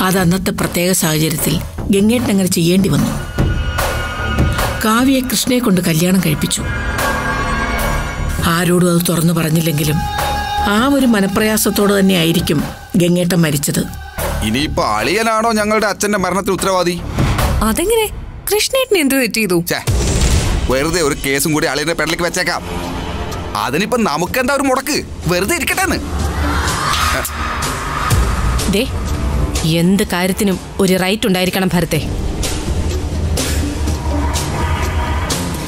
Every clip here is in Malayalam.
അത് അന്നത്തെ പ്രത്യേക സാഹചര്യത്തിൽ ഗംഗേട്ടൻ അങ്ങനെ ചെയ്യേണ്ടി വന്നു. കാവ്യയെ കൃഷ്ണയെ കൊണ്ട് കല്യാണം കഴിപ്പിച്ചു. ആരോടും അത് തുറന്നു പറഞ്ഞില്ലെങ്കിലും ആ ഒരു മനപ്രയാസത്തോടെ തന്നെ ആയിരിക്കും ഗംഗേട്ടൻ മരിച്ചത്. ഇനിയിപ്പോ അളിയനാണോ ഞങ്ങളുടെ അച്ഛന്റെ മരണത്തിന് ഉത്തരവാദി? അതെങ്ങനെ? കൃഷ്ണേട്ടൻ എന്ത് തെറ്റ് ചെയ്തു? വെറുതെ ഒരു കേസും കൂടി അളിയന്റെ പെടലേക്ക് വെച്ചേക്കാം. അതിനിപ്പോ നമുക്കെന്താ ഒരു മുടക്ക്? വെറുതെ ഇരിക്കട്ടെന്ന്. ദേ എന്ത് കാര്യത്തിനും ഒരു റൈറ്റ് ഉണ്ടായിരിക്കണം ഭരത്തെ.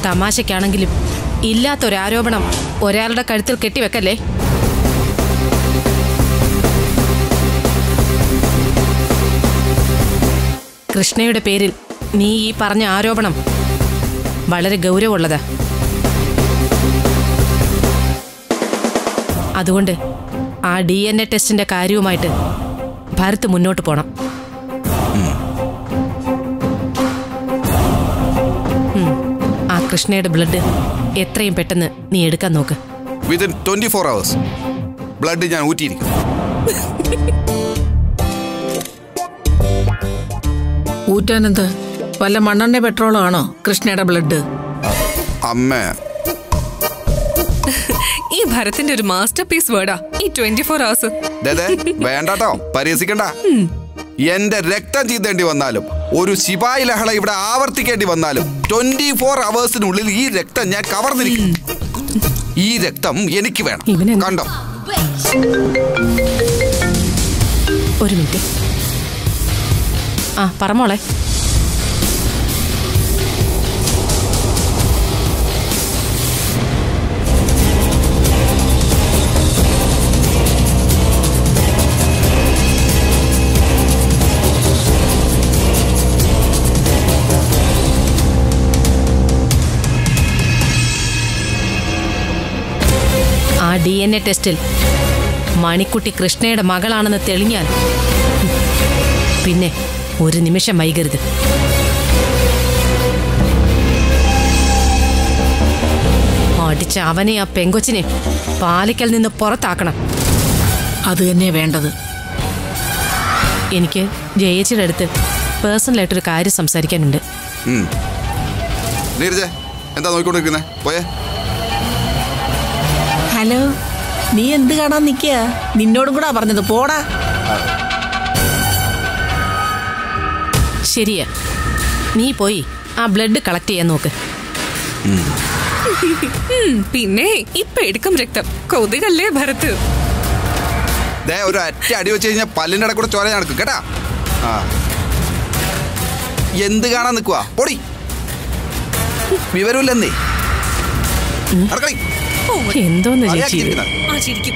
തമാശയ്ക്കാണെങ്കിലും ഇല്ലാത്തൊരാരോപണം ഒരാളുടെ കഴുത്തിൽ കെട്ടിവെക്കല്ലേ? കൃഷ്ണയുടെ പേരിൽ നീ ഈ പറഞ്ഞ ആരോപണം വളരെ ഗൗരവമുള്ളതാ. അതുകൊണ്ട് ആ ഡി എൻ എ ടെസ്റ്റിന്റെ കാര്യവുമായിട്ട് ഭരത് മുന്നോട്ട് പോണം. ആ കൃഷ്ണയുടെ ബ്ലഡ് എത്രയും പെട്ടെന്ന് നീ എടുക്കാൻ നോക്ക്. Within twenty four hours blood ഞാൻ ഊറ്റിയിരിക്കും. ഊറ്റാനെന്ത്? വല്ല മണ്ണെണ്ണ പെട്രോളോ ആണോ കൃഷ്ണയുടെ ബ്ലഡ് അമ്മ ഈ ഭരത്തിന്റെ ഒരു മാസ്റ്റർ പീസ് വേർഡാ ഈ ട്വന്റി ഫോർ അവേഴ്സ് വേണ്ടാട്ടോ. പരിഹസിക്കണ്ട. എന്റെ രക്തം ചീന്തേണ്ടി വന്നാലും ഒരു ശിപായി ലഹള ഇവിടെ ആവർത്തിക്കേണ്ടി വന്നാലും ട്വന്റി ഫോർ അവേഴ്സിനുള്ളിൽ ഈ രക്തം ഞാൻ കവർന്നിരിക്കും. ഈ രക്തം എനിക്ക് വേണം. കണ്ടോ? ഒരു മിനിറ്റ്. ആ പറമോളെ ആ ഡി എൻ എ ടെസ്റ്റിൽ. മണിക്കുട്ടി കൃഷ്ണയുടെ മകളാണെന്ന് തെളിഞ്ഞാൽ പിന്നെ ഒരു നിമിഷം വൈകരുത്. അടിച്ച അവനെ ആ പെങ്കൊച്ചിനെ പാലിക്കൽ നിന്ന് പുറത്താക്കണം. അത് തന്നെ വേണ്ടത്. എനിക്ക് ജയച്ചിയുടെ അടുത്ത് പേഴ്സണലായിട്ടൊരു കാര്യം സംസാരിക്കാനുണ്ട്. നീരജെ എന്താ നോക്കിക്കൊണ്ടിരിക്കുന്നേ? പോയേ. ഹലോ നീ എന്ത് കാണാൻ നിൽക്കുക നിന്നോടും കൂടാ പറഞ്ഞത് പോടാ. ശരിയാ. നീ പോയി ആ ബ്ലഡ് കളക്ട് ചെയ്യാൻ നോക്ക്. പിന്നെ ഇപ്പൊ എടുക്കും രക്തം. കൊതുകല്ലേ ഭരത് ദേ ഒരു അറ്റ അടി വെച്ച് കഴിഞ്ഞാൽ പല്ലിന്റെ ഇടക്കൂടെ ചോര നടക്കും കേട്ടാ? എന്ത് കാണാൻ നിൽക്കുവാ പൊടി. വിവരമില്ലെന്നേ. നടക്കണേ എന്തോന്ന് ചേച്ചി ആ ചിരിക്കും.